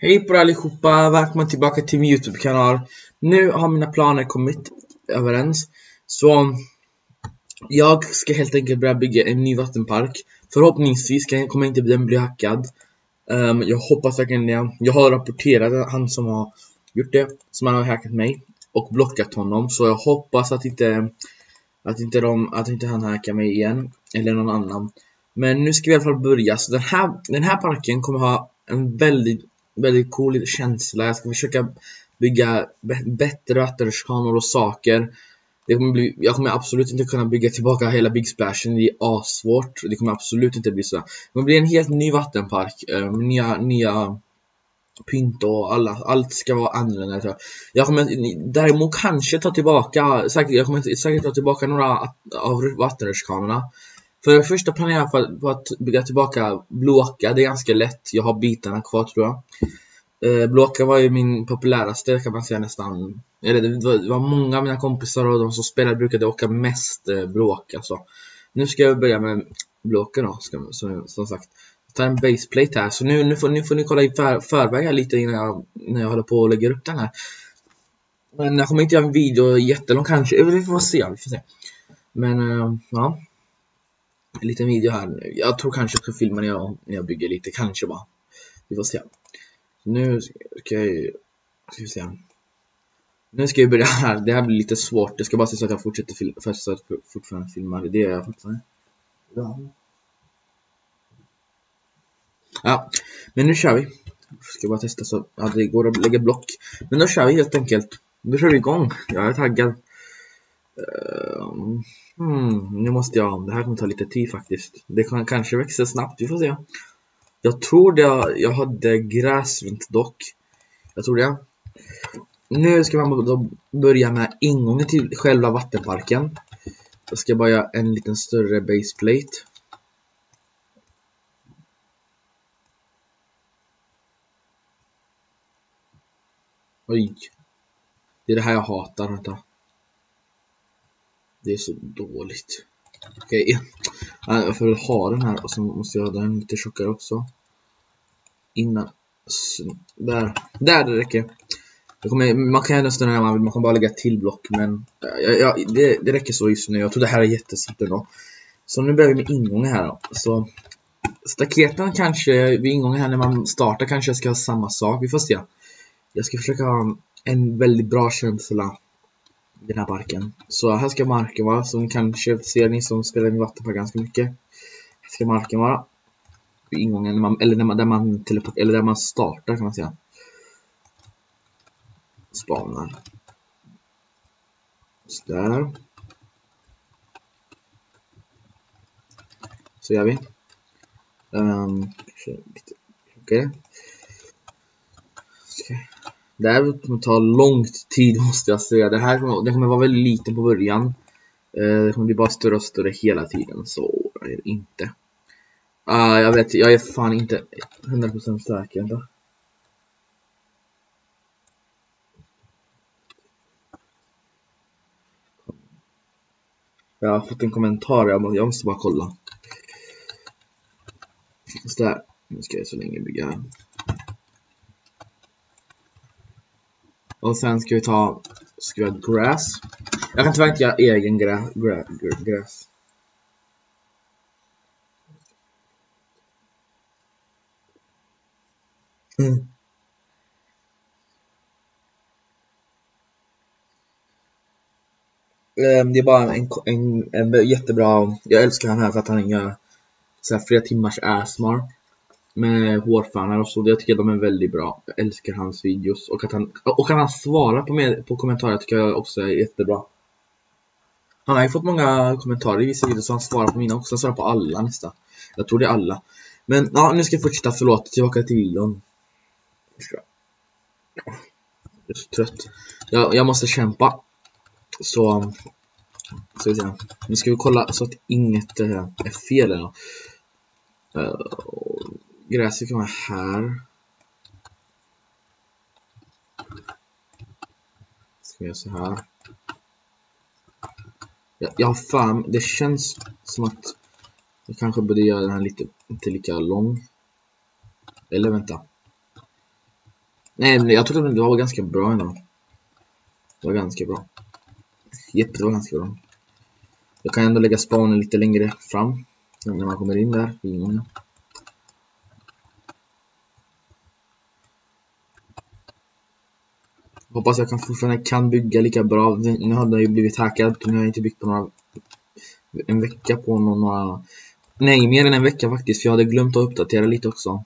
Hej på er allihopa, Välkomna tillbaka till min Youtube-kanal. Nu har mina planer kommit överens. Så jag ska helt enkelt börja bygga en ny vattenpark. Förhoppningsvis kommer inte den bli hackad. Um, jag hoppas verkligen det. Jag har rapporterat han som har gjort det, som har hackat mig och blockat honom. Så jag hoppas att inte, att inte, de, att inte han hackar mig igen, eller någon annan. Men nu ska vi i alla fall börja. Så den här, den här parken kommer ha en väldigt väldigt cool känsla. Jag ska försöka bygga bättre vattenrutschkanor och saker. Det kommer bli, jag kommer absolut inte kunna bygga tillbaka hela Big Splashen, det är assvårt. Det kommer absolut inte bli så. Det kommer bli en helt ny vattenpark, äh, nya, nya pynt och alla, allt ska vara annorlunda. Jag kommer däremot kanske ta tillbaka, säkert, jag kommer säkert ta tillbaka några av vattenrutschkanorna. För det första planerar jag för, för, att bygga tillbaka Blåka, det är ganska lätt. Jag har bitarna kvar tror jag. Eh, Blåka var ju min populäraste kan man säga nästan. Eller det var, det var många av mina kompisar och de som spelade brukade åka mest eh, Blåka så. Nu ska jag börja med Blåka då, ska, som, som sagt. Jag tar en baseplate här, så nu, nu, får, nu får ni kolla i för, förväg här lite innan jag, när jag håller på och lägger upp den här. Men jag kommer inte göra en video jättelång kanske, vi får se, vi får se. Men eh, ja en liten video här. nu. Jag tror kanske jag ska filma när jag, när jag bygger lite, kanske bara. Vi får se. Nu ska jag ska vi se. Nu ska jag börja här. Det här blir lite svårt. Det ska bara se så att jag fortsätter filma, så att jag fortfarande filmar. Det gör jag fortfarande. Ja. ja, men nu kör vi. Jag ska bara testa så att det går att lägga block. Men då kör vi helt enkelt. Nu kör vi igång. Jag är taggad. Ehm, hmm, nu måste jag, det här kommer ta lite tid faktiskt. Det kan kanske växer snabbt, vi får se. Jag tror det, jag hade gräs runt dock. Jag tror det. Nu ska man då börja med ingången till själva vattenparken. Jag ska bara göra en liten större baseplate. Oj. Det är det här jag hatar, vänta. Det är så dåligt. Okej, okay. jag får väl ha den här och så måste jag ha den lite tjockare också. Innan. Där, där det räcker. Kommer, man kan nästan när man vill, man kan bara lägga till block men eh, ja, ja, det, det räcker så just nu. Jag tror det här är jättesvårt ändå. Så nu börjar vi med ingången här då. Så staketen kanske vid ingången här när man startar kanske jag ska ha samma sak. Vi får se. Jag ska försöka ha en väldigt bra känsla den här parken. Så här ska marken vara, som kanske ser ni som spelar i vattenpark ganska mycket. Här ska marken vara. Vid ingången, när man, eller när man, där man teleport, eller där man startar kan man säga. Spanar. Sådär. Så gör vi. Um, Okej. Okay. Det här kommer ta lång tid måste jag säga. Det här kommer, det kommer vara väldigt liten på början. Eh, det kommer bli bara större och större hela tiden. Så är det inte. Uh, jag vet, jag är fan inte 100% säker. Inte? Jag har fått en kommentar, jag måste, jag måste bara kolla. Sådär. Nu ska jag så länge bygga här. Och sen ska vi ta, ska vi ha grass. Jag kan tyvärr inte göra egen gra, gra, gra, gräs. Mm. Ehm, det är bara en, en, en jättebra, jag älskar han här för att han gör så här flera timmars ASMR med hårfanar och så. Jag tycker de är väldigt bra. Jag älskar hans videos och att han, och att han svarar på, med, på kommentarer tycker jag också är jättebra. Han har ju fått många kommentarer i vissa videos så han svarar på mina också. Han svarar på alla nästan. Jag tror det är alla. Men ja, nu ska jag fortsätta. Förlåt, tillbaka till videon. Jag är så trött. Jag, jag måste kämpa. Så, ska vi se. Nu ska vi kolla så att inget äh, är fel. Eller? Uh, eh, gräset kan vara här. Ska vi göra så här. Jag, jag har fan, det känns som att jag kanske borde göra den här lite, inte lika lång. Eller vänta. Nej, men jag tyckte det var ganska bra ändå. Det var ganska bra. Jepp, det var ganska bra. Jag kan ändå lägga spawnen lite längre fram. När man kommer in där. In. Hoppas jag kan fortfarande kan bygga lika bra. Nu hade jag ju blivit hackad. Nu har jag inte byggt på några... En vecka på några... Nej, mer än en vecka faktiskt. För jag hade glömt att uppdatera lite också.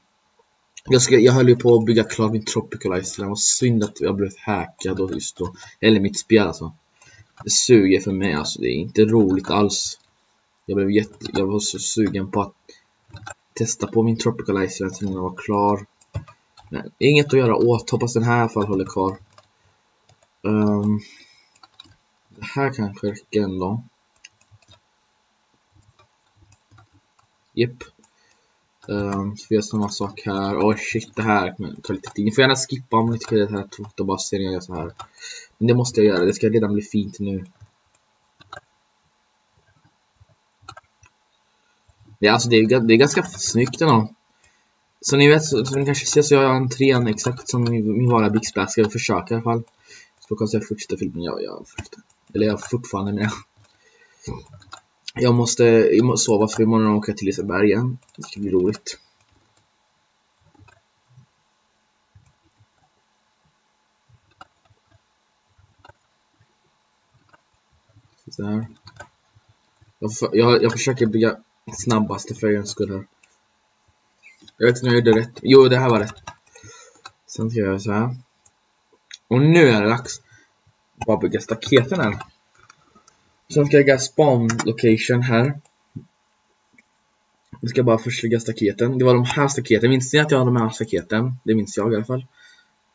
Jag, ska, jag höll ju på att bygga klart min Tropical Det var synd att jag blev hackad och just då. Eller mitt spel alltså. Det suger för mig alltså. Det är inte roligt alls. Jag blev jätte... Jag var så sugen på att testa på min Tropical Island när jag var klar. Men inget att göra åt. Hoppas den här i alla fall håller kvar. Um, det här kanske räcker ändå. Japp. Um, ehm, så vi gör samma sak här. Oj oh, shit, det här tar lite tid. Ni får gärna skippa om ni tycker det här är tråkigt och bara ser jag så här. Men det måste jag göra, det ska redan bli fint nu. Ja, alltså det är, det är ganska snyggt ändå. Så ni vet, så, så ni kanske ser så jag har en exakt som min, min vanliga Big Splash. Ska jag försöka i alla fall. Så kanske jag fortsätta filmen. Ja, jag fortsätter. Eller jag fortfarande med. Jag måste, jag måste sova för imorgon åka till Liseberg igen. Det ska bli roligt. Så här. Jag, jag, jag försöker bygga snabbaste för en skull här. Jag vet inte om jag gjorde rätt. Jo, det här var rätt. Sen ska jag göra så här. Och nu är det dags. Bara bygga staketen här. Sen ska jag lägga spawn location här. Vi ska bara först lägga staketen. Det var de här staketen. Minns ni att jag har de här staketen? Det minns jag i alla fall.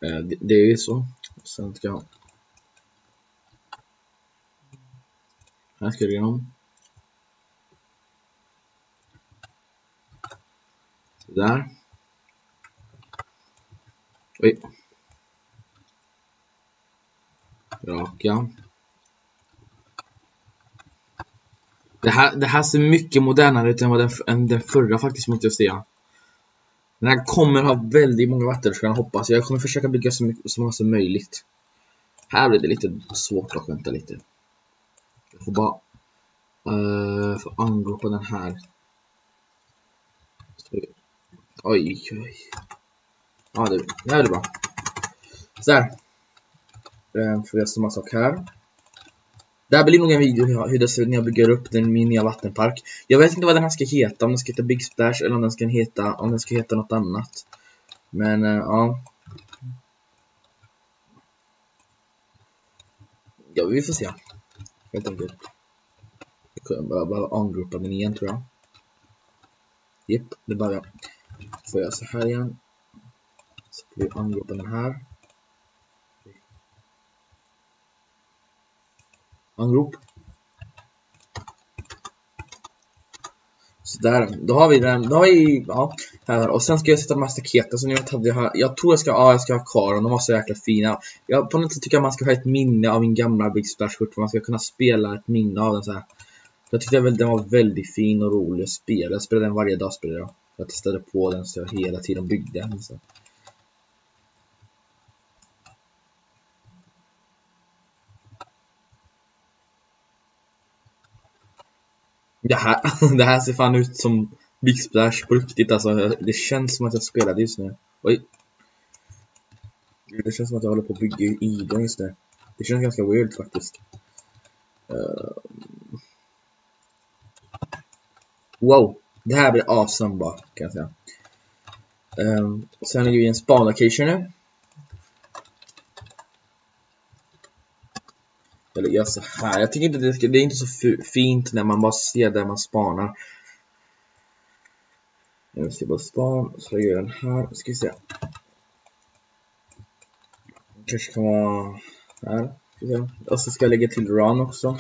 Eh, det, det är ju så. Sen ska jag... Här ska jag lägga dem. Sådär. Oj. Raka. Det här, det här ser mycket modernare ut än, vad den, än den förra faktiskt måste jag säga. Den här kommer ha väldigt många vattenrutschkor hoppas jag. Jag kommer försöka bygga så, mycket, så många som möjligt. Här blir det lite svårt att vänta lite. Jag får bara uh, få angripa den här. Oj, oj. Ja, det, det här är bra. Sådär. Eh, för får jag samma sak här. Det här blir nog en video hur det ser ut när jag bygger upp den, min nya vattenpark. Jag vet inte vad den här ska heta, om den ska heta Big Splash eller om den ska heta, om den ska heta något annat. Men äh, ja. Ja, vi får se. Helt enkelt. Jag kommer bara angropa den igen tror jag. Japp, det börjar. jag. Får jag så här igen. Så får vi angropa den här. Anrop. Sådär, då har vi den, då har vi, ja, här. Och sen ska jag sätta de här staketen, som jag hade jag, jag tror jag ska, ja jag ska ha kvar dem, de var så jäkla fina. Jag på något sätt tycker jag man ska ha ett minne av min gamla Big Splash för man ska kunna spela ett minne av den så här. Jag tyckte väl den var väldigt fin och rolig att spela, jag spelade den varje dag spelade jag. Jag testade på den så jag hela tiden byggde den. Så. Det här, det här ser fan ut som Big Splash på riktigt alltså. Det känns som att jag spelade just nu. Oj. Det känns som att jag håller på att bygga igång just nu. Det känns ganska weird faktiskt. Uh... Wow. Det här blir awesome bara, kan jag säga. Um, sen lägger vi en spawn location nu. Eller gör så här. Jag tycker inte det, ska, det är inte så fint när man bara ser där man spanar. Jag ska bara span, så jag gör den här. Ska vi se. Kanske kan vara här. Och så ska jag lägga till run också.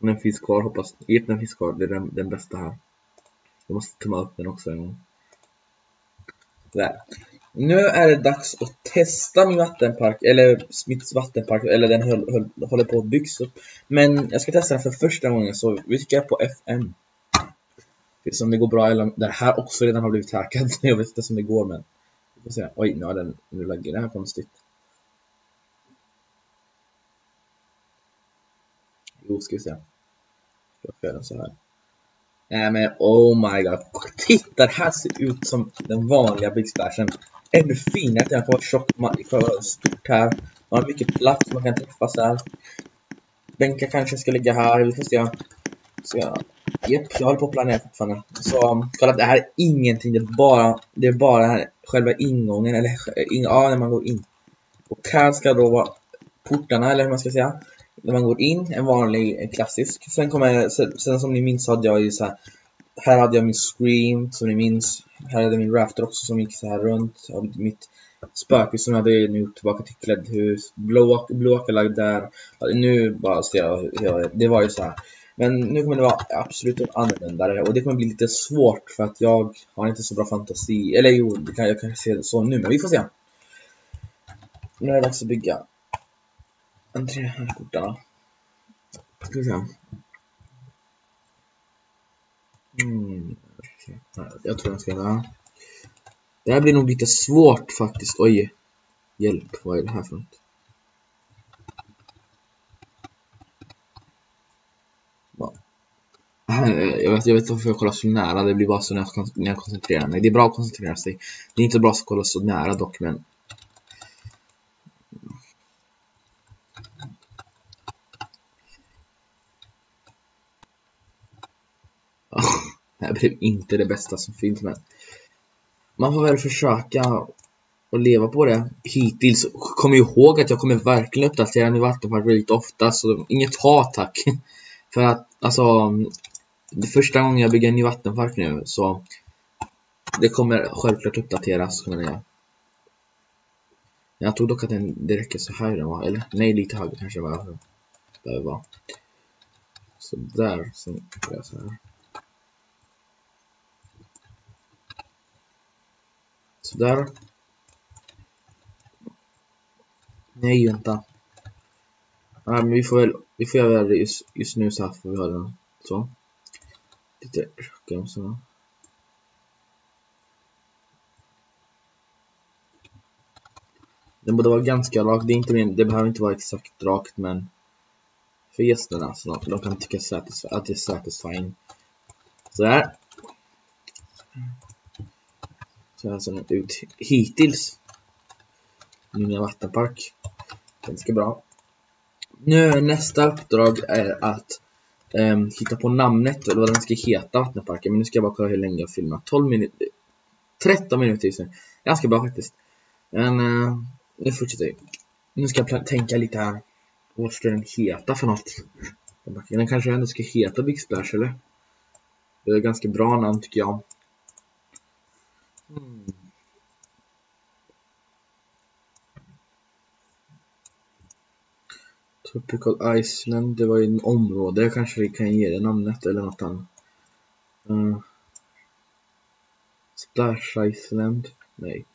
Om den finns kvar, hoppas. Yep, den finns kvar. Det är den, den bästa här. Jag måste tumma upp den också en gång. Där. Nu är det dags att testa min vattenpark, eller mitt vattenpark, eller den höll, höll, håller på att byggas upp. Men jag ska testa den för första gången, så vi trycker på FM. Som det går bra eller det här också redan har blivit hackad. Jag vet inte som det går men. Vi får se. Oj, nu har den, nu lägger det här konstigt. Jo, ska vi se. Jag får den så här. Nej men oh my god. Titta, det här ser ut som den vanliga Big Splashen. Ännu finare, den får tjock, för stort här. Man har mycket plats, man kan träffas här. Bänkar kanske ska ligga här, vi får se. Så jag, Japp, jag håller på att planera fortfarande. Så um, kolla, det här är ingenting. Det är bara, det är bara här, själva ingången, eller in, ja, när man går in. Och här ska då vara portarna, eller hur man ska säga. När man går in, en vanlig, en klassisk. Sen kommer, sen, sen som ni minns hade jag ju så här. Här hade jag min scream, som ni minns. Här hade jag min rafter också som gick så här runt. Och mitt spöke som jag hade nu tillbaka till kläddhus. Blååker lagd där. Nu bara ser jag, det var ju så här. Men nu kommer det vara absolut annorlunda och det kommer bli lite svårt för att jag har inte så bra fantasi. Eller jo, det kan, jag kanske ser det så nu, men vi får se. Nu är det dags att bygga entréportarna. Ska vi se. Mm. Jag tror jag ska göra. Det här blir nog lite svårt faktiskt. Oj. Hjälp, vad är det här för något? Jag vet, jag vet varför jag kollar så nära, det blir bara så när jag, när jag koncentrerar mig. Det är bra att koncentrera sig. Det är inte bra att kolla så nära dock, men... det här blev typ inte det bästa som finns, men... Man får väl försöka och leva på det. Hittills, kom ihåg att jag kommer verkligen uppdatera nu vattenpark väldigt ofta, så inget hat tack. För att, alltså, det första gången jag bygger en ny vattenpark nu så det kommer självklart uppdateras menar jag. Jag tror dock att den, det räcker så här den var, eller nej lite högre kanske var behöver vara. Så där, sen gör jag så här. Där. Nej vänta. Nej men vi får väl, vi får göra det just, just nu så här får vi ha den så lite rökgränserna. Den borde vara ganska rak, det, är inte det behöver inte vara exakt rakt men för gästerna så de, de kan tycka att det är satisfying. Sådär. Så här ser den ut hittills. Min vattenpark. Ganska bra. Nu nästa uppdrag är att um, hitta på namnet eller vad den ska heta vattenparken. Men nu ska jag bara kolla hur länge jag filmar. 12 minuter. 13 minuter just nu. Ganska bra faktiskt. Men uh, nu fortsätter vi. Nu ska jag tänka lite här. Vad ska den heta för något? Den kanske ändå ska heta Big Splash eller? Det är ett ganska bra namn tycker jag. Hmm. Tropical Island, det var ju ett område, kanske vi kan ge det namnet eller något annat. Uh, Splash Island, nej.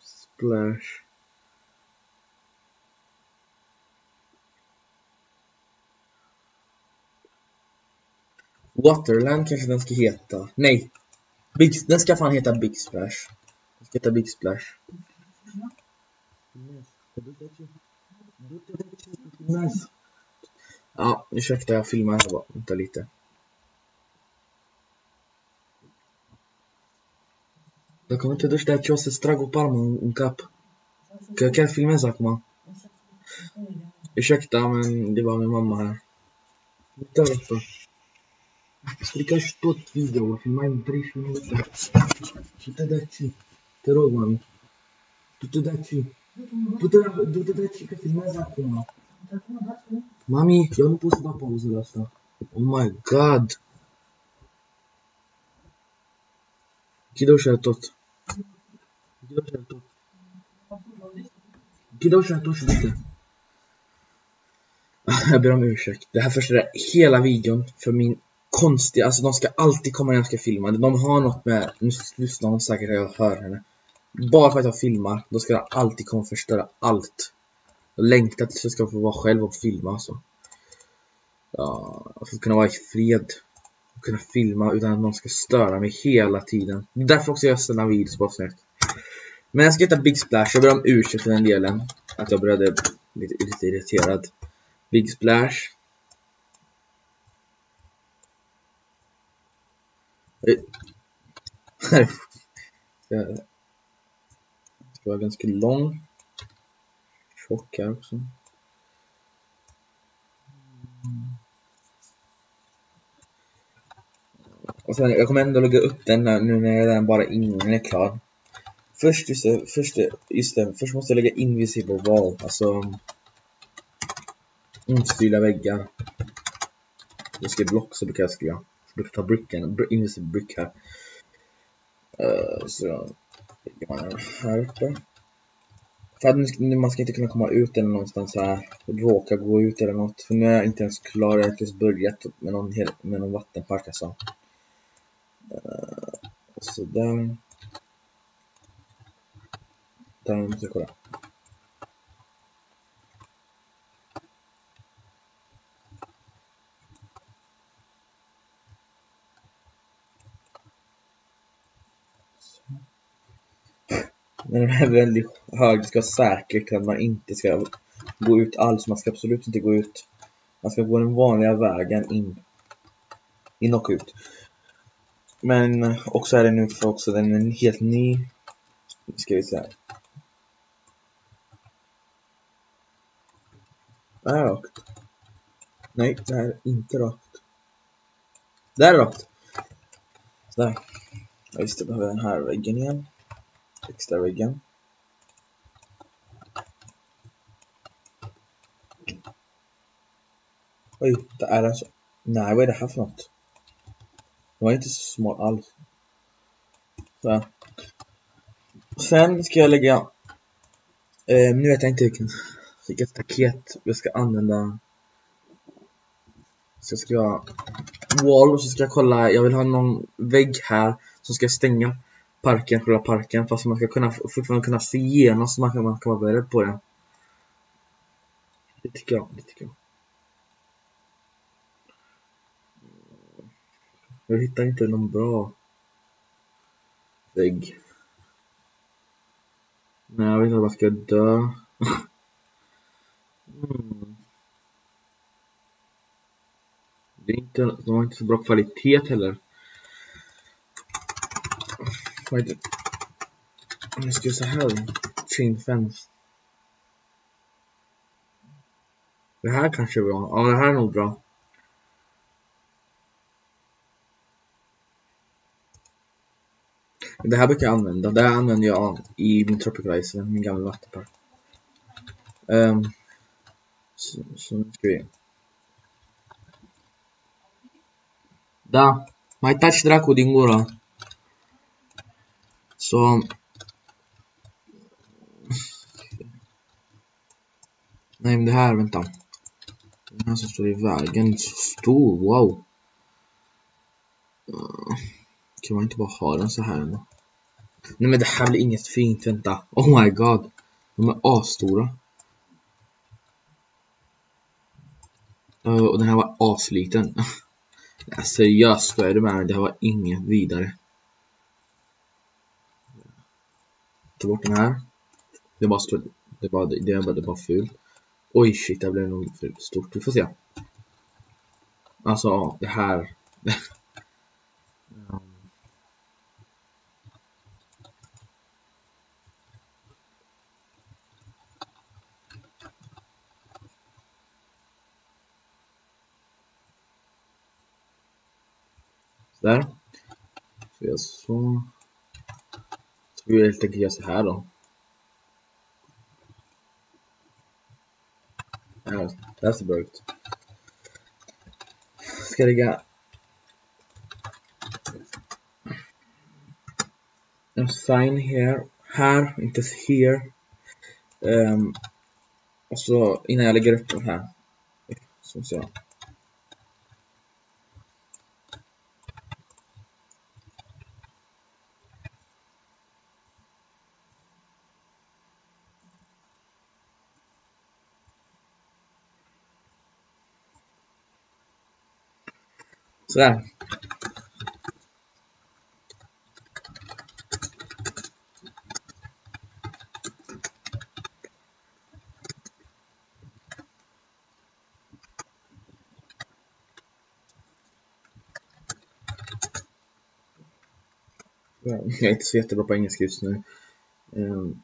Splash. Waterland kanske den ska heta. Nej. Big, den ska fan heta Big Splash. Den ska heta Big Splash. Ja, ursäkta jag filmar här bara. Vänta lite. Dacă nu te duci de aici, o să-ți trag o palmă în, cap. Că chiar filmez acum. Ursäkta, men det var min mamma här. Uita asta. Strica și tot video, filmai în 30 minute. Și te de aici. Te rog, mami. Du te de aici. Du-te, du-te de aici, că filmează acum. Mami, eu nu pot să dau pauză la asta. Oh my god. Închide ușa tot. Închide ușa tot. Închide ușa tot și du-te. Jag ber om ursäkt. Det här förstör hela videon för min konstiga, alltså de ska alltid komma när jag ska filma. De har något med, nu lyssnar hon säkert jag hör henne. Bara för att jag filmar, då ska de alltid komma och förstöra allt. Jag längtar tills jag ska få vara själv och filma alltså. Ja, för att kunna vara i fred. och kunna filma utan att någon ska störa mig hela tiden. Det är därför också jag stannar videos på snett. Men jag ska heta Big Splash, jag ber om ursäkt för den delen. Att jag började bli lite irriterad. Big Splash. Eh, det ska vara ganska lång. Tjock här också. Och sen, jag kommer ändå lägga upp den här, nu när den bara ingen är klar. Först, just det, först, just det, först måste jag lägga invisible wall, alltså mm, ostyrda väggar. Jag ska block så brukar jag skriva. Så brukar ta bricken, invisible brick här. Uh, så lägger man den här uppe. För att man ska inte kunna komma ut eller någonstans här, råka gå ut eller något. För nu är jag inte ens klar, jag har inte ens börjat med någon, med någon vattenpark alltså. Uh, så där. Där måste jag kolla. Men den är väldigt hög, det ska vara säkert att man inte ska gå ut alls. Man ska absolut inte gå ut. Man ska gå den vanliga vägen in. In och ut. Men också är det nu för också den är helt ny. Nu ska vi se. Det här är rakt. Nej, det här är inte rakt. Det här är rakt. Sådär. Ja, just det, behöver den här väggen igen extra väggen. Oj, det är alltså... Nej, vad är det här för något? Det var inte så smal alls. Så. Sen ska jag lägga... Eh, nu vet jag inte vilken, vilket staket jag ska använda. Så jag ska göra wall och så ska jag kolla, jag vill ha någon vägg här som ska stänga parken, själva parken fast man ska kunna, fortfarande kunna se igenom så man kan, man kan vara beredd på det. Det tycker jag, det tycker jag. Jag hittar inte någon bra vägg. Nej, jag vet inte om jag ska dö. mm. Det är inte, de har inte så bra kvalitet heller. Vad heter typ- Om Jag ska göra så här. Chain fence. Det här kanske är bra. Ja, det här är nog bra. Det här brukar jag använda. Det här använder jag i min Tropicalizer, min gamla vattenpark. Um, så, så nu ska vi... Da, mai taci dracu din gură. Så... Nej men det här, vänta. Den här som står i vägen, så stor, wow. Eh, kan man inte bara ha den så här ändå? Nej men det här blir inget fint, vänta. Oh my god. De är asstora. Uh, och den här var asliten. seriöst, vad är det med mig? Det här var inget vidare. Ta bort den här. Det bara stod, det bara, det bara, det bara fult. Oj shit, det blev nog för stort. Vi får se. Alltså, det här. Där. Så jag så. Vi helt enkelt göra så här då. Det här ser bra ut. Ska lägga en sign här, här, inte here. Um, och så innan jag lägger upp den här. Så, så. Sådär. Jag är inte så jättebra på engelska just nu. Ehm,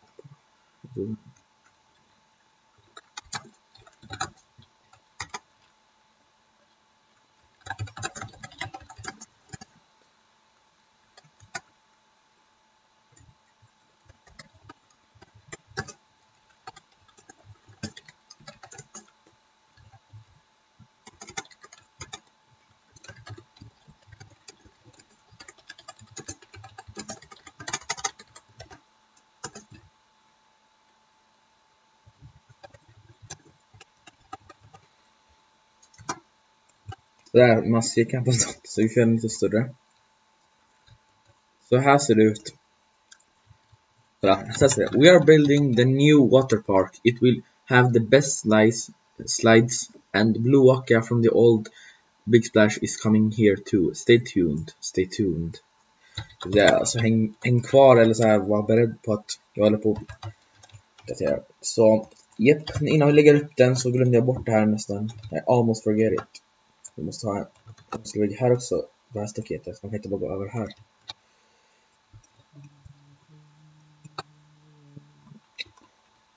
Där, man ser knappast något så den lite större. Så här ser det ut. Så ser det. We are building the new water park. It will have the best slides, slides and Blue Waka from the old Big Splash is coming here too. Stay tuned. Stay tuned. Det är alltså häng, häng kvar eller så här, var beredd på att jag håller på att Så, japp, innan vi lägger upp den så glömde jag bort det här nästan. I almost forget it. Vi måste ha en slöjd här också, det här staketet. Man kan inte bara gå över här.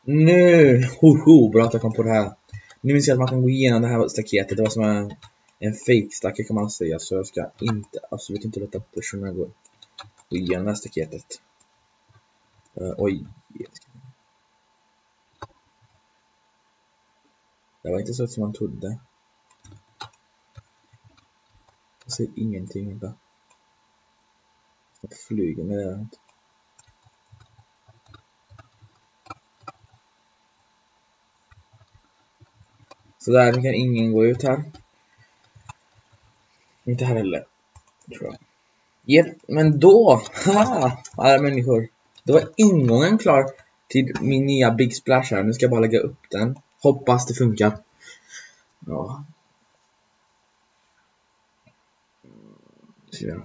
Nu! Hoho, bra att jag kom på det här. Nu minns jag att man kan gå igenom det här staketet. Det var som en, en fake stake kan man säga. Så jag ska inte, absolut inte låta personerna gå, gå igenom det här staketet. Uh, oj. Det var inte så som man trodde. Jag ser ingenting, vänta. Jag flyger med det inte. Så där kan ingen gå ut här. Inte här heller. Tror jag. Yep, men då, haha, alla människor. Då var ingången klar till min nya Big Splash här. Nu ska jag bara lägga upp den. Hoppas det funkar. Ja, Ja.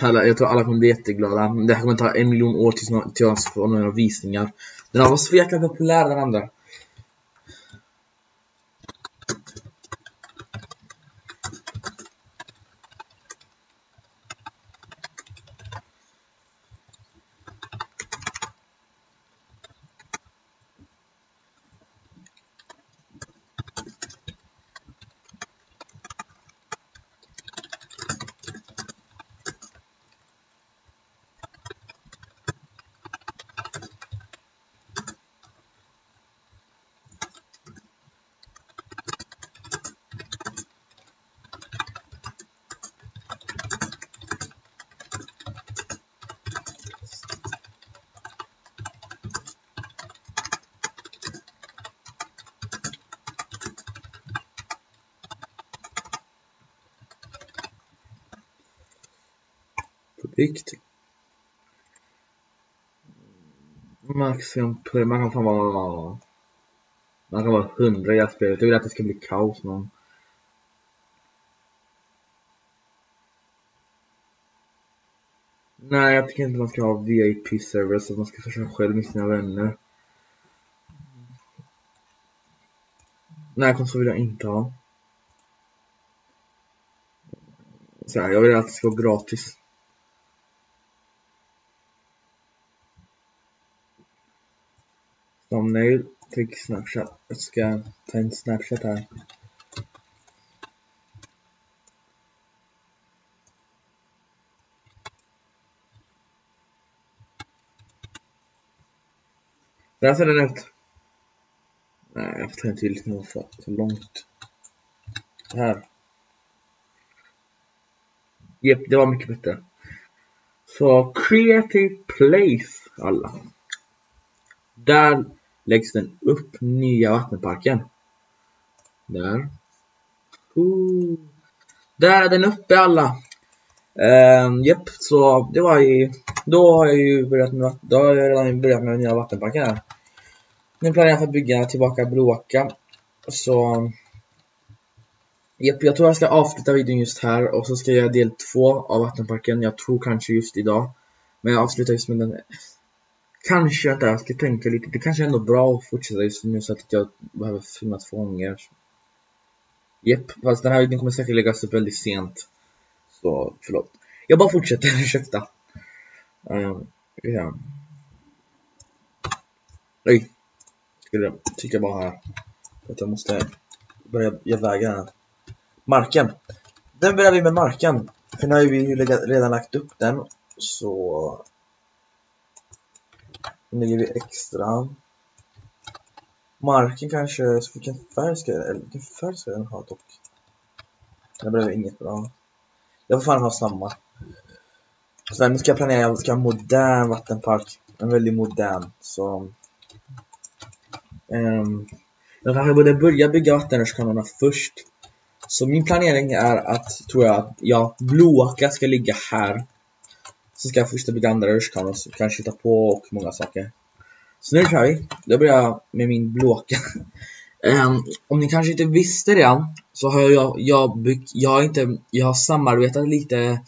Alla, jag tror alla kommer bli jätteglada. Det här kommer ta en miljon år tills, jag får några visningar. Den här var så jäkla populär den andra. Riktigt. Maximum man kan fan vara... Man kan vara hundra i spelet. Jag vill att det ska bli kaos någon. Nej, jag tycker inte man ska ha VIP-server så att man ska försöka själv med sina vänner. Nej, konsol vill jag inte ha. Så här, jag vill att det ska vara gratis. Thumbnail, quick snapshot. Jag ska ta en snapshot här. Där ser den ut. Nej, jag får ta en till. Det var för, så långt. Här. Jep, det var mycket bättre. Så, creative place alla. Där läggs den upp nya vattenparken. Där. Ooh. Där är den uppe alla. Uh, Japp, så det var ju... Då har jag ju börjat med, då har jag redan börjat med nya vattenparken här. Nu planerar jag för att bygga tillbaka Blåka. Så... Japp, jag tror jag ska avsluta videon just här och så ska jag göra del två av vattenparken. Jag tror kanske just idag. Men jag avslutar just med den Kanske att jag ska tänka lite. Det kanske är ändå bra att fortsätta just nu så att jag behöver filma två gånger. Jepp, fast den här videon kommer säkert läggas upp väldigt sent. Så, förlåt. Jag bara fortsätter, ursäkta. Ehm, um, yeah. Oj. Skulle trycka bara här. För att jag måste börja ge vägen här. Marken. Den börjar vi med marken. För nu har vi redan lagt upp den. Så nu lägger vi extra. Marken kanske, så vilken färg ska jag, eller vilken färg ska den ha dock? Det blev inget bra. Jag får fan ha samma. Så nu ska jag planera, jag ska ha en modern vattenpark. En väldigt modern, så... Um, jag kanske borde börja bygga vattenrutschkanorna först. Så min planering är att, tror jag, ja, Blåaka ska ligga här. Så ska jag fortsätta bygga andra rutschkanor, så kanske hitta på och många saker. Så nu kör vi. Då börjar jag med min blåka. um, ehm, om ni kanske inte visste det, så har jag, jag, byggt, jag har inte, jag har samarbetat lite,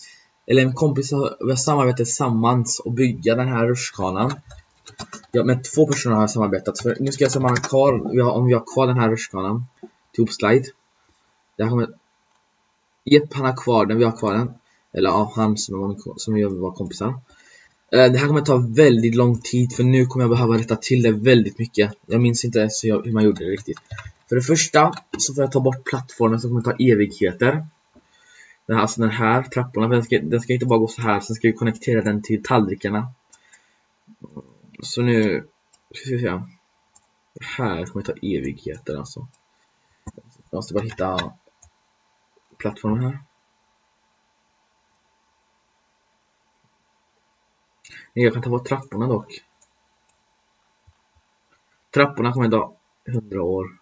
eller en kompis har, vi har samarbetat tillsammans och bygga den här rutschkanan. Ja, med två personer har jag samarbetat. För nu ska jag se om, kvar, om vi har kvar den här rutschkanan till slide. Där kommer... Jepp, han har kvar den, vi har kvar den. Eller ja, han som, var, som jag var kompisar. Eh, det här kommer ta väldigt lång tid för nu kommer jag behöva rätta till det väldigt mycket. Jag minns inte ens hur man gjorde det riktigt. För det första så får jag ta bort plattformen som kommer ta evigheter. Den här, alltså den här trapporna, den ska, den ska inte bara gå så här, sen ska vi konnektera den till tallrikarna. Så nu, ska vi se. Det här kommer ta evigheter alltså. Jag måste bara hitta plattformen här. Jag kan ta bort trapporna dock. Trapporna kommer idag 100 år.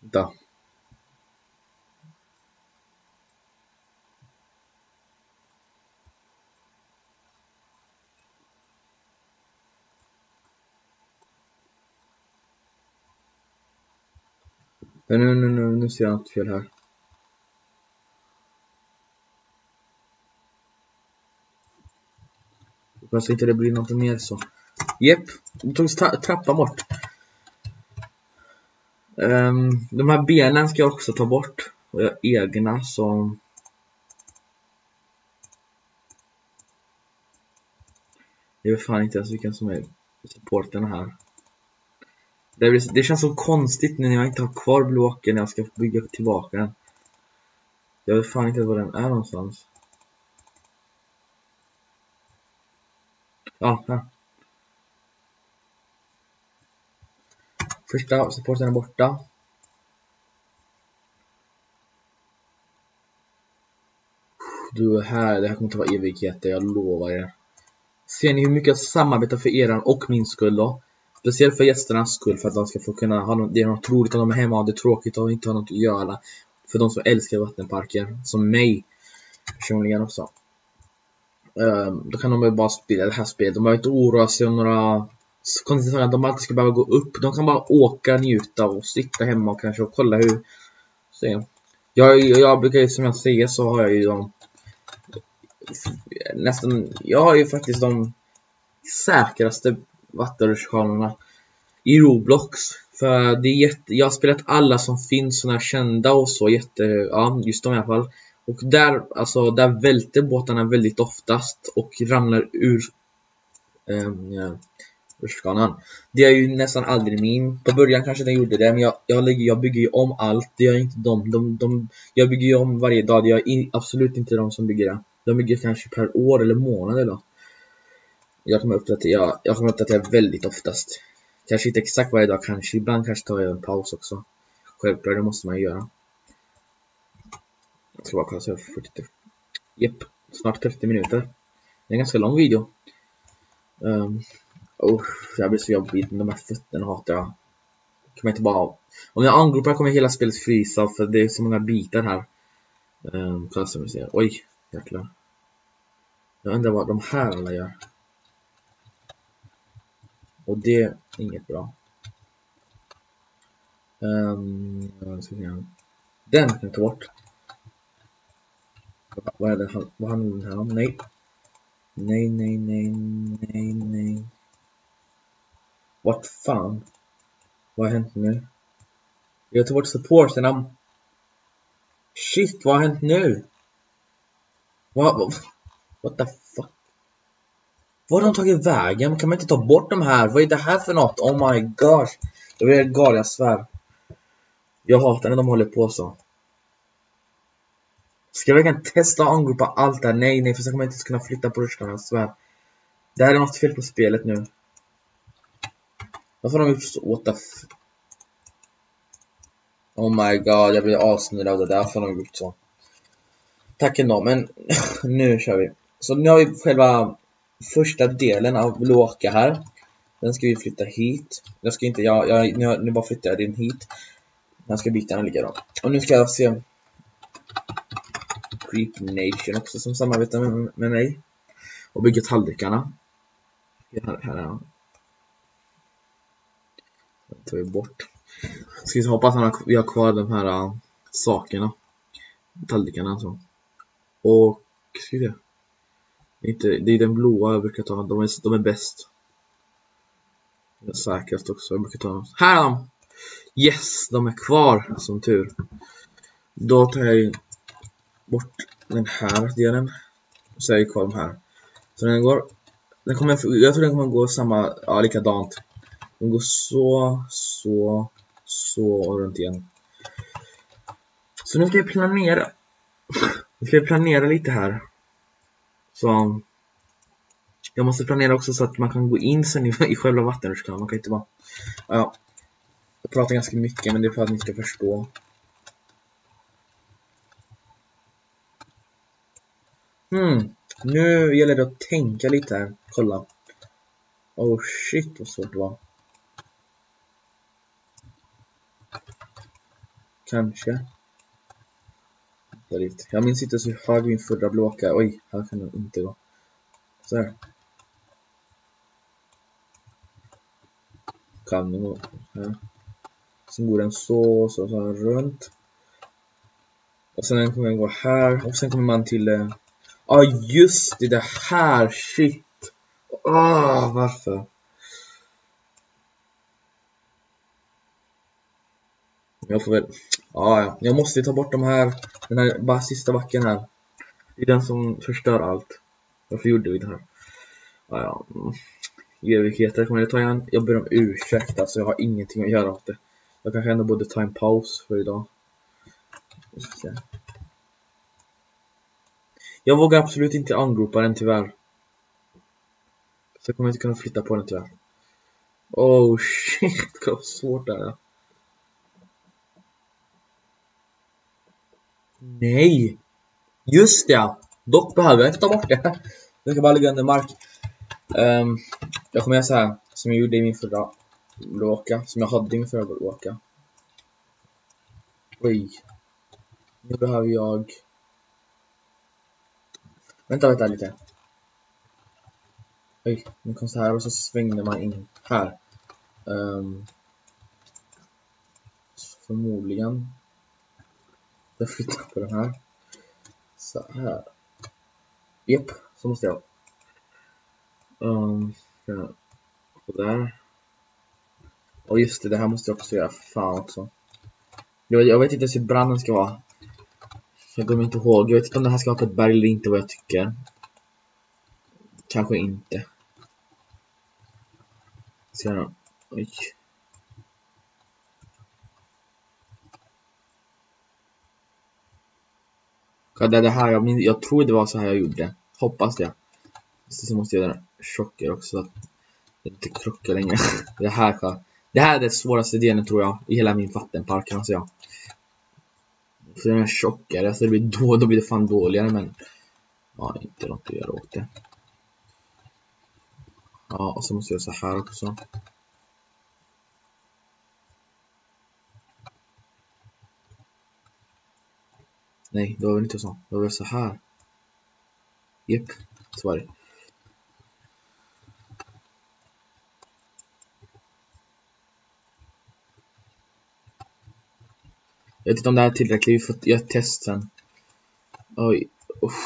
Da. Men nu, nu, nu, nu ser jag något fel här. Hoppas inte det blir något mer så. Jepp, då togs tra trappan bort. Um, de här benen ska jag också ta bort. Och jag har egna som... Jag vet fan inte ens vilken som är supporten här. Det, det känns så konstigt när jag inte har kvar blocken när jag ska bygga tillbaka den. Jag vet fan inte var den är någonstans. Ja, här. Första supporten är borta. Du är här, det här kommer ta vara evigheter, jag lovar er. Ser ni hur mycket jag samarbetar för eran och min skull då? Speciellt för gästernas skull, för att de ska få kunna ha något, det är något roligt om de är hemma och det är tråkigt och inte har något att göra. För de som älskar vattenparker, som mig personligen också. Um, då kan de bara spela det här spelet, de behöver inte oroa sig om några konstiga saker, de alltid ska behöva gå upp. De kan bara åka, njuta och sitta hemma och kanske och kolla hur... Se. Jag, jag brukar ju, som jag säger så har jag ju de nästan, jag har ju faktiskt de säkraste vattenrutschkanorna i Roblox. För det är jätte, jag har spelat alla som finns, såna här kända och så, jätte, ja just de i alla fall. Och där, alltså, där välter båtarna väldigt oftast och ramlar ur eh, rutschkanan. Det är ju nästan aldrig min. På början kanske den gjorde det, men jag, jag, lägger, jag bygger ju om allt. Det gör inte de. de, de jag bygger ju om varje dag. Det gör absolut inte de som bygger det. De bygger kanske per år eller månad eller något. Jag kommer uppdatera, jag kommer uppdatera väldigt oftast. Kanske inte exakt varje dag, kanske ibland kanske tar jag en paus också. Självklart, det måste man ju göra. Jag ska bara kolla så jag får 40. Japp, snart 30 minuter. Det är en ganska lång video. Um, oh, jag blir så jobbigt med de här fötterna hatar jag. Kan man inte bara... Om jag angriper kommer hela spelet frysa för det är så många bitar här. Um, kolla så vi ser. Oj, jäklar. Jag undrar vad de här alla gör. Och det är inget bra. Um, den kan jag ta bort. Vad är det? Vad handlar den här om? Nej. Nej, nej, nej, nej, nej. Vart fan? Vad har hänt nu? Jag tog bort supporterna. Shit, vad har hänt nu? Vad, what the? Var har de tagit vägen? Kan man inte ta bort de här? Vad är det här för något? Oh my gosh. Jag blir galen, jag svär. Jag hatar när de håller på så. Ska jag verkligen testa att angripa allt där? Nej, nej, för sen kommer jag inte ens kunna flytta på rutschkanan, jag svär. Det här är något fel på spelet nu. Varför har de gjort så? What the f... Oh my god, jag blir asnöjd av det där. Varför har de gjort så? Tack ändå, men nu kör vi. Så nu har vi själva första delen av Låka här. Den ska vi flytta hit. Jag ska inte, jag, jag, nu, nu bara flyttar jag den hit. Den ska bitarna ligga då. Och nu ska jag se Creep Nation också som samarbetar med, med mig. Och bygger tallrikarna. Här, här är han. Den tar vi bort. Ska vi hoppas att vi har kvar de här äh, sakerna. Tallrikarna alltså. Och, ska vi se. Inte, det är den blåa jag brukar ta, de är, de är bäst. Den är säkrast också, jag brukar ta dem. Här är de! Yes, de är kvar, som tur. Då tar jag bort den här delen. Och så är jag kvar de här. Så den går, den kommer, jag tror den kommer gå samma, ja likadant. Den går så, så, så och runt igen. Så nu ska jag planera. Nu ska jag planera lite här. Så jag måste planera också så att man kan gå in sen i, i själva vattenrutschkanan. Man kan inte bara... Ja, jag pratar ganska mycket men det är för att ni ska förstå. Hmm, nu gäller det att tänka lite här. Kolla. Oh shit vad svårt det var. Kanske. Jag minns inte så hög min förra blåka. Oj, här kan den inte gå. Så här. Kan den gå här. Sen går den så, så, så här runt. Och sen kommer den gå här. Och sen kommer man till... Eh, ja, eh... ah, just det, det här. Shit. Ah, varför? Jag får väl... Ja, jag måste ta bort de här, den här bara sista backen här. Det är den som förstör allt. Varför gjorde vi det här? Ja, ja. Mm. Evigheter kommer jag ta igen. Jag ber om ursäkt, alltså jag har ingenting att göra åt det. Jag kanske ändå borde ta en paus för idag. Jag vågar absolut inte angropa den tyvärr. Så jag kommer inte kunna flytta på den tyvärr. Oh shit, vad svårt det är. Nej! Just ja! Dock behöver jag inte ta bort det. Jag ska bara ligga under mark. Um, jag kommer göra så här som jag gjorde i min förra blåka. Som jag hade i min förra blåka. Oj. Nu behöver jag... Vänta, vänta lite. Oj, nu kom så här och så svängde man in här. Um, förmodligen jag flyttar på den här. Så här. Japp, så måste jag. Ehm, um, och där. Och just det, det här måste jag också göra. Fan också. Jag, jag vet inte ens hur branden ska vara. Jag kommer inte ihåg. Jag vet inte om det här ska vara på ett berg eller inte vad jag tycker. Kanske inte. Så, oj. Ja, det, det här, jag, min, jag tror det var så här jag gjorde. Hoppas det. Så måste jag göra chocker också så att det inte krockar längre. Det här, det här är den svåraste delen tror jag i hela min vattenpark kan alltså jag. För den är tjockare, alltså det blir då, då blir det fan dåligare men ja, inte något att göra åt det. Ja, och så måste jag göra så här också. Nej, det var väl inte så. Det var väl så här. Japp, så var det. Jag vet inte om det här är tillräckligt, vi får göra ett test sen. Oj, uff,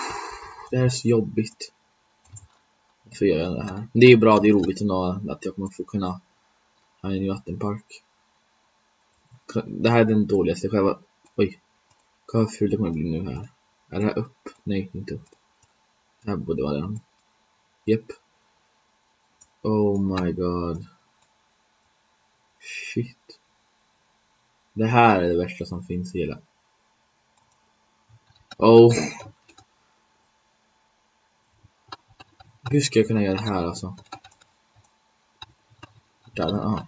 det här är så jobbigt. Varför gör jag det här? Det är bra, det är roligt ändå att jag kommer få kunna Här är en vattenpark. Det här är den dåligaste själva. Oj. Vad fult det kommer bli nu här. Är det här upp? Nej, inte upp. Här borde vara den. Japp. Oh my god. Shit. Det här är det värsta som finns i hela. Oh. Hur ska jag kunna göra det här alltså? Där, aha.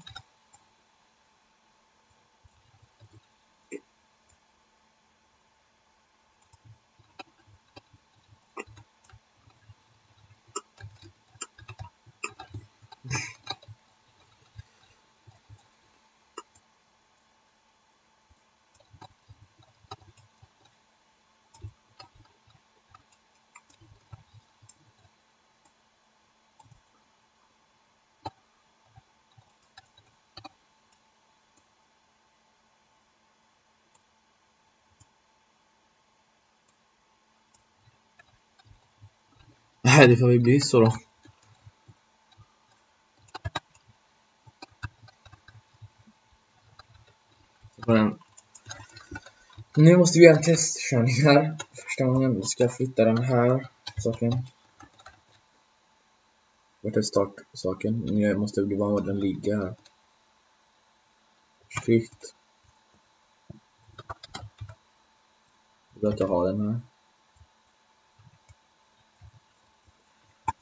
Nej, det får väl bli så då. Nu måste vi göra en testkörning här. Första gången ska jag flytta den här saken. Vart är startsaken? Nu måste bli var den ligger här. Shit. Jag vill ha den här.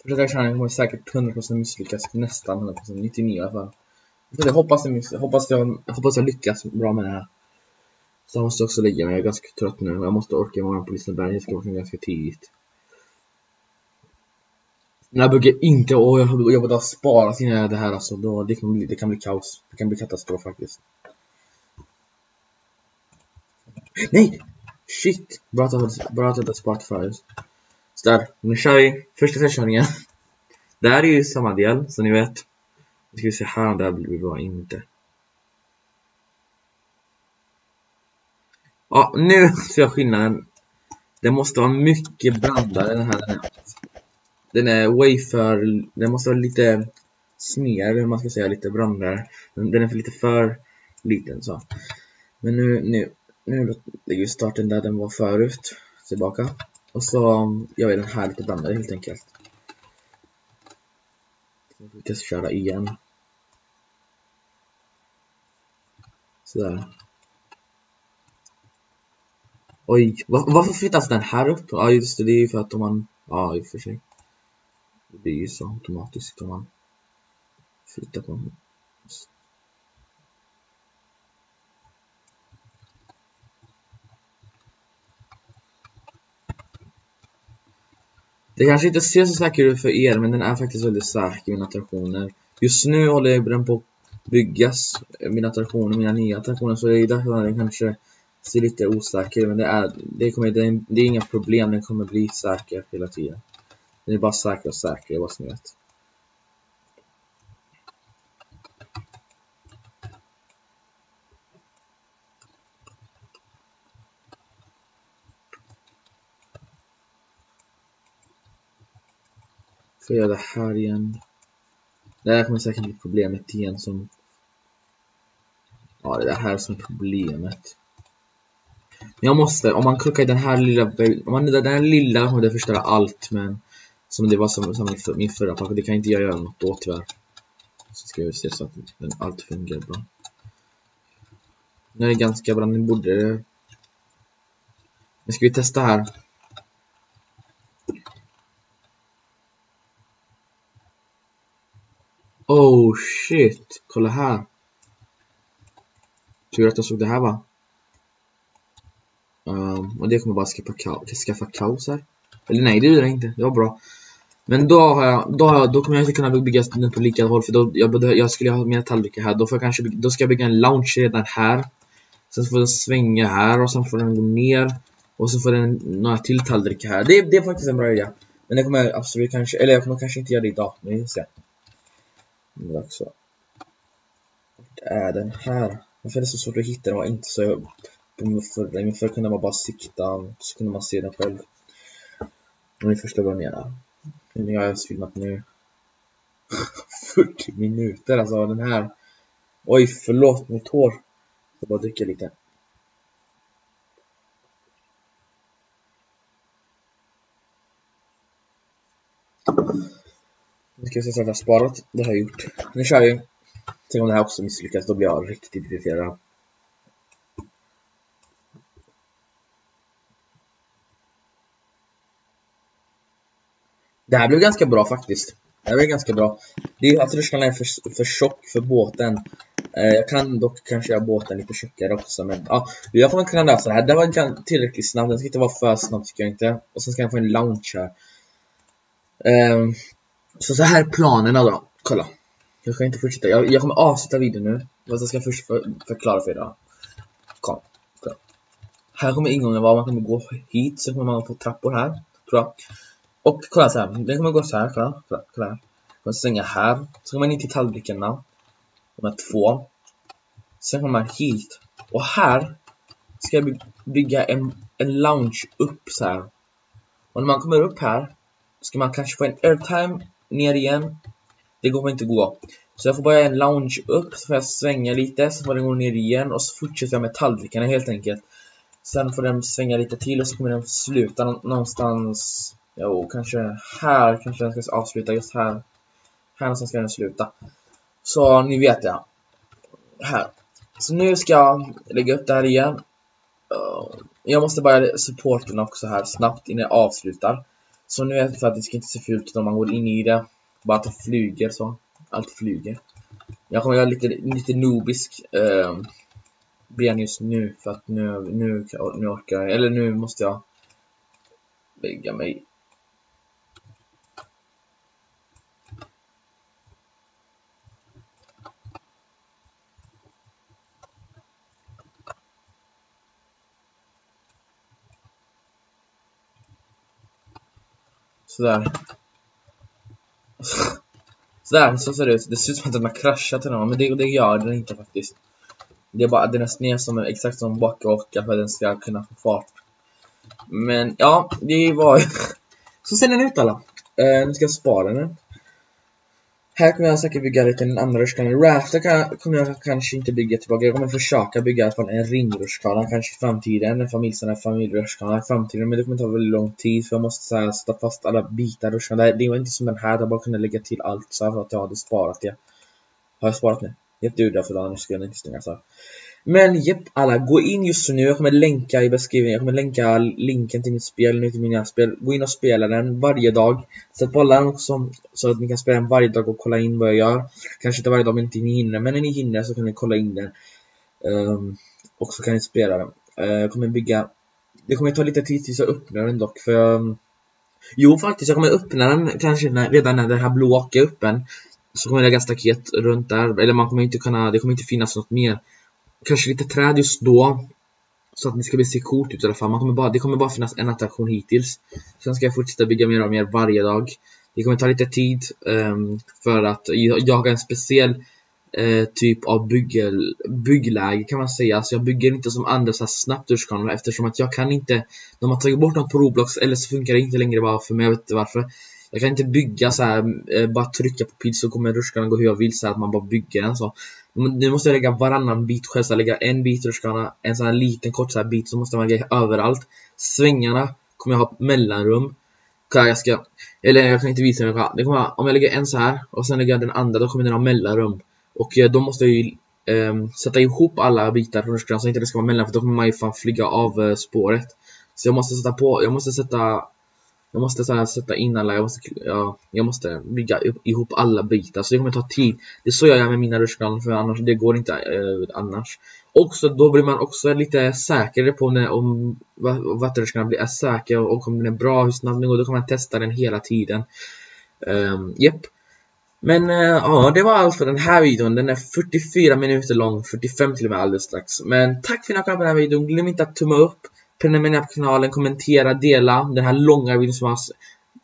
Första körningen kommer säkert 100% misslyckas. Nästan 100%. 99 i alla fall. Jag hoppas, jag, hoppas, jag, hoppas jag lyckas bra med det här. Så jag måste också lägga mig. Jag är ganska trött nu. Jag måste orka imorgon på Liseberg. Jag ska vakna ganska tidigt. Men jag brukar inte, och jag, har jobbat och sparat innan det här alltså. Då, det, kan bli, det kan bli kaos. Det kan bli katastrof faktiskt. Nej! Shit! Bra att jag hade sparat förut. Där, nu kör vi första testkörningen. Det här är ju samma del, så ni vet. Nu ska vi se här där blir bra inte. Ja, nu ser jag skillnaden. Det måste vara mycket brandare den här. Den är, den är way för, den måste vara lite smer, hur man ska säga, lite brandare. Den är för lite för liten så. Men nu, nu, nu lägger vi starten där den var förut. Tillbaka. Och så gör vi den här lite blandad helt enkelt. Vi ska köra igen. Sådär. Oj, var, varför flyttas den här upp? Ja just det, det är ju för att om man... Ja i och för sig. Det blir ju så automatiskt om man flyttar på den. Det kanske inte ser så säker ut för er, men den är faktiskt väldigt säker, mina attraktioner. Just nu håller den på att byggas, eh, mina attraktioner, mina nya attraktioner, så det är därför den kanske ser lite osäker ut. men det är, det, kommer, det, är, det är inga problem, den kommer bli säker hela tiden. Den är bara säker och säker, vad som vet. Får jag göra det här igen. Det här kommer säkert bli problemet igen som... Ja, det är det här som är problemet. Men jag måste, om man kuckar den här lilla... Om man, den här lilla kommer det förstöra allt, men... Som det var som, som min förra pack, det kan inte jag göra något då tyvärr. Så ska vi se så att den, allt fungerar bra. Den är ganska bra, den borde... Nu ska vi testa här. Oh shit, kolla här. Tur att jag såg det här va. Ehm, um, och det kommer bara skaffa, ka skaffa kaos här. Eller nej, det gjorde det inte. Det var bra. Men då har jag, då, har jag, då kommer jag inte kunna bygga den på lika håll för då, jag, jag skulle ha mina tallrikar här. Då, får jag kanske, då ska jag bygga en lounge redan här. Sen får den svänga här och sen får den gå ner. Och så får den några till tallrikar här. Det, det är faktiskt en bra idé. Men det kommer jag absolut kanske, eller jag kommer kanske inte göra det idag. Men vi får se. Också. Vart är den här? Varför är det så svårt att hitta den? var inte så på förra. Men kunde man bara sikta så kunde man se den själv. Om ni förstår vad jag menar. Nu har jag filmat nu 40 minuter alltså den här. Oj, förlåt mitt hår. Jag bara dricka lite. Nu ska vi se så att jag har sparat. Det har jag gjort. Nu kör vi. Tänk om det här också misslyckas, då blir jag riktigt irriterad. Det här blev ganska bra faktiskt. Det här blev ganska bra. Det är ju att rutschkanan är för, för tjock för båten. Eh, jag kan dock kanske göra båten lite tjockare också men ja, jag får kunna lösa det här. Den var tillräckligt snabb, den ska inte vara för snabb tycker jag inte. Och sen ska jag få en launch här. Um, så så här är planerna då. Kolla. Jag ska inte fortsätta. Jag, jag kommer avsluta videon nu. Fast jag ska först för, förklara för er då. Kom. Kom. Här kommer ingången vara. Man kommer gå hit. Så kommer man få trappor här. Tror jag. Och kolla så här. Den kommer gå så här. Kolla. Kolla, kolla här. Man stänga här. Så kommer man in till tallrikarna. De här två. Sen kommer man hit. Och här ska jag bygga en, en lounge upp så här. Och när man kommer upp här ska man kanske få en airtime ner igen. Det kommer inte gå. Så jag får bara en lounge upp, så får jag svänga lite, så får den gå ner igen och så fortsätter jag med tallrikarna helt enkelt. Sen får den svänga lite till och så kommer den sluta någonstans, jo kanske här kanske den ska avsluta, just här. Här någonstans ska den sluta. Så ni vet ja. Här. Så nu ska jag lägga upp det här igen. Jag måste bara supporten också här snabbt innan jag avslutar. Så nu är det för att det ska inte se fult ut om man går in i det. Bara att det flyger så. Allt flyger. Jag kommer göra lite, lite noobisk eh, ben just nu för att nu, nu, nu orkar jag, eller nu måste jag lägga mig Sådär. Sådär, så ser det ut. Det ser ut som att den har kraschat eller något, men det, det gör den inte faktiskt. Det är bara att den är sned som, exakt som bakåka för att den ska kunna få fart. Men ja, det var ju. Så ser den ut alla. Eh, nu ska jag spara den. Här kommer jag säkert bygga lite en andra rutschkana. Rafter kan, kommer jag kanske inte bygga tillbaka. Jag kommer försöka bygga i alla fall en ringrutschkana kanske i framtiden. En familj, sån här familjerutschkana i framtiden. Men det kommer ta väldigt lång tid för jag måste så här, sätta fast alla bitar rutschkana. Det var inte som den här, där jag bara kunde lägga till allt så här, att jag hade sparat det. Har jag sparat nu? Jätteudda för annars skulle jag inte stänga så här. Men jepp alla, gå in just nu, jag kommer länka i beskrivningen, jag kommer länka länken till mitt spel, nu till mina spel. Gå in och spela den varje dag. Sätt på alla också, så att ni kan spela den varje dag och kolla in vad jag gör. Kanske inte varje dag om inte ni hinner, men när ni hinner så kan ni kolla in den. Um, och så kan ni spela den. Uh, jag kommer bygga, det kommer ta lite tid tills jag öppnar den dock, för um, Jo faktiskt, jag kommer öppna den kanske när, redan när det här blåa är öppen. Så kommer jag lägga staket runt där, eller man kommer inte kunna, det kommer inte finnas något mer kanske lite träd just då. Så att det ska bli se coolt ut i alla fall. Man kommer bara, det kommer bara finnas en attraktion hittills. Sen ska jag fortsätta bygga mer och mer varje dag. Det kommer ta lite tid um, för att jag har en speciell uh, typ av byggel, byggläge kan man säga. Så jag bygger inte som andra så här snabbt eftersom att jag kan inte, de har tagit bort något på Roblox eller så funkar det inte längre bara för mig, jag vet inte varför. Jag kan inte bygga så här, eh, bara trycka på pil så kommer rutschkanan gå hur jag vill så att man bara bygger den så. Nu måste jag lägga varannan bit själv, så jag lägga en bit rutschkana, en sån här liten kort så här bit, så måste man lägga överallt. Svängarna kommer jag ha mellanrum. Jag ska, eller jag kan inte visa hur jag Det kommer, om jag lägger en så här och sen lägger jag den andra, då kommer den ha mellanrum. Och eh, då måste jag ju um, sätta ihop alla bitar från rutschkanan så inte det ska vara mellan, för då kommer man ju fan flyga av uh, spåret. Så jag måste sätta på, jag måste sätta jag måste så här, sätta in alla, jag måste, ja, jag måste bygga ihop alla bitar så det kommer ta tid. Det är så jag gör med mina rutschkanor för annars, det går inte eh, annars. Och så då blir man också lite säkrare på när, om vattenrutschkanan blir säker och om den är bra, hur snabb den går, då kan man testa den hela tiden. Ehm, um, yep. Men uh, ja, det var allt för den här videon. Den är 44 minuter lång, 45 till och med alldeles strax. Men tack för att ni har kollat på den här videon. Glöm inte att tumma upp prenumerera på kanalen, kommentera, dela den här långa videon som har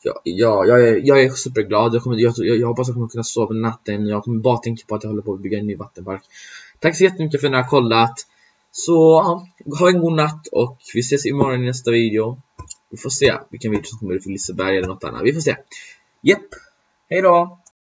Ja, ja jag, är, jag är superglad. Jag, kommer, jag, jag hoppas jag kommer kunna sova natten. Jag kommer bara tänka på att jag håller på att bygga en ny vattenpark. Tack så jättemycket för att ni har kollat. Så ja, ha en god natt och vi ses imorgon i nästa video. Vi får se vilken video som kommer för Liseberg eller något annat. Vi får se. Japp, hejdå!